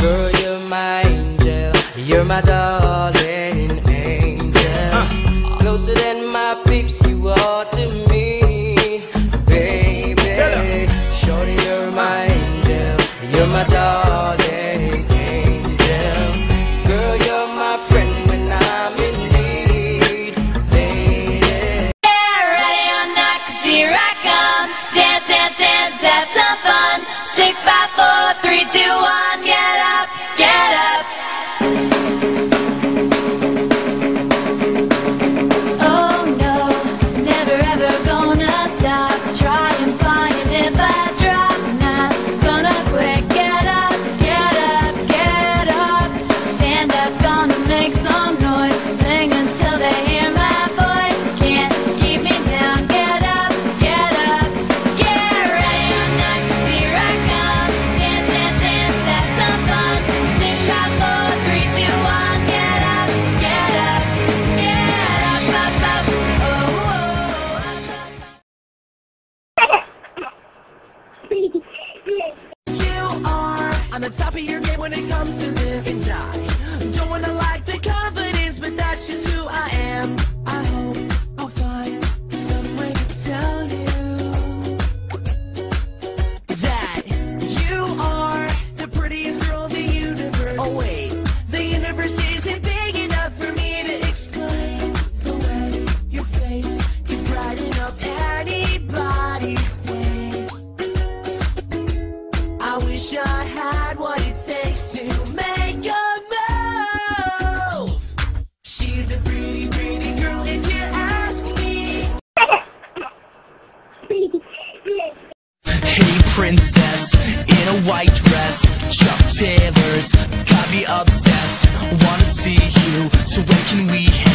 Girl, you're my angel. You're my darling angel. Closer than my peeps, you are to me, baby. Shorty, you're my angel. You're my darling angel. Girl, you're my friend when I'm in need, lady. Get ready or not, 'cause here I come. Dance, dance, dance, have some fun. Six, five, four, three, two, one. You are on the top of your game when it comes to this. And I don't wanna lack the confidence, I had what it takes to make a move. She's a pretty, pretty girl. Hey, princess, in a white dress, Chuck Taylor's got me obsessed. Wanna see you, so when can we